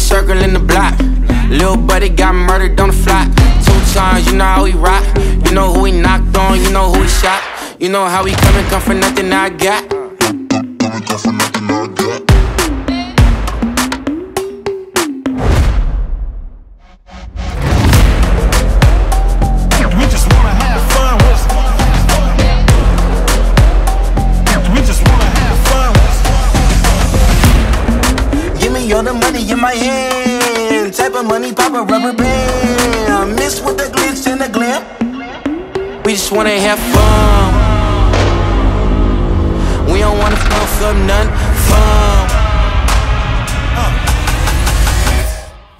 circling the block. Little buddy got murdered on the flat. Two times, you know how he rock. You know who he knocked on, you know who he shot. You know how he coming, come for nothing I got. With all the money in my hand. Type of money, pop a rubber band. I Miss with the glitz and the glam. We just wanna have fun. We don't wanna feel, feel none fun.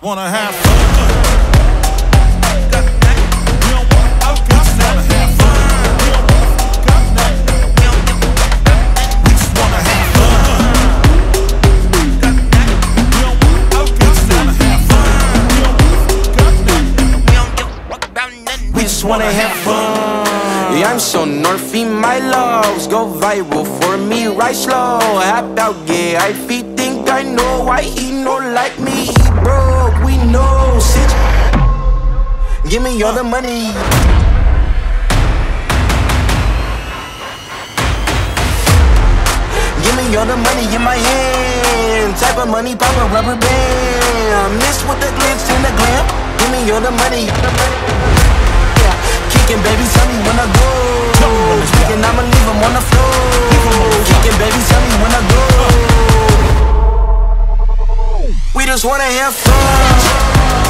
Wanna have fun. Just wanna have fun. Yeah, I'm so northy, my loves go viral for me, right slow. Hop out, yeah, I feet think I know why he no like me. He broke, we know, sit. Give me all the money. Give me all the money in my hand. Type of money, pop a rubber band. Miss with the glitz and the glam. Give me all the money. just wanna have fun.